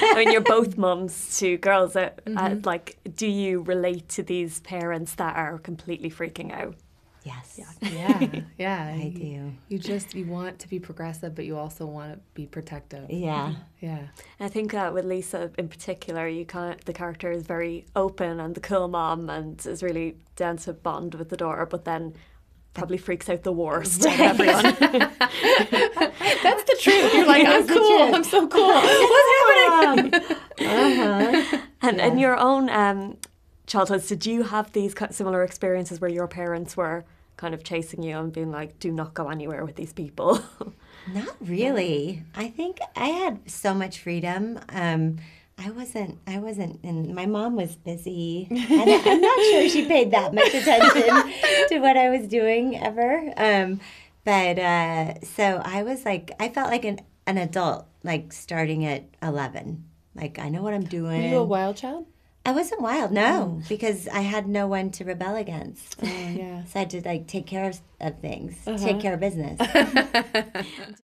I mean, you're both mums to girls. Uh, uh, like, do you relate to these parents that are completely freaking out? Yes. Yeah, yeah. yeah. I you, do. You just you want to be progressive, but you also want to be protective. Yeah. Yeah. I think uh, with Lisa in particular, you kind the character is very open and the cool mom, and is really down to bond with the daughter, but then probably freaks out the worst out of everyone. That's the truth. You're like, I'm cool. I'm so cool. And in your own um, childhoods, did you have these similar experiences where your parents were kind of chasing you and being like, "Do not go anywhere with these people"? Not really. I think I had so much freedom. Um, I wasn't. I wasn't. And my mom was busy, and I, I'm not sure she paid that much attention to what I was doing ever. Um, but uh, so I was like, I felt like an an adult, like starting at eleven. Like I know what I'm doing. Were you a wild child? I wasn't wild, no, because I had no one to rebel against. Oh, yeah. So I had to like take care of, of things, Uh-huh. take care of business.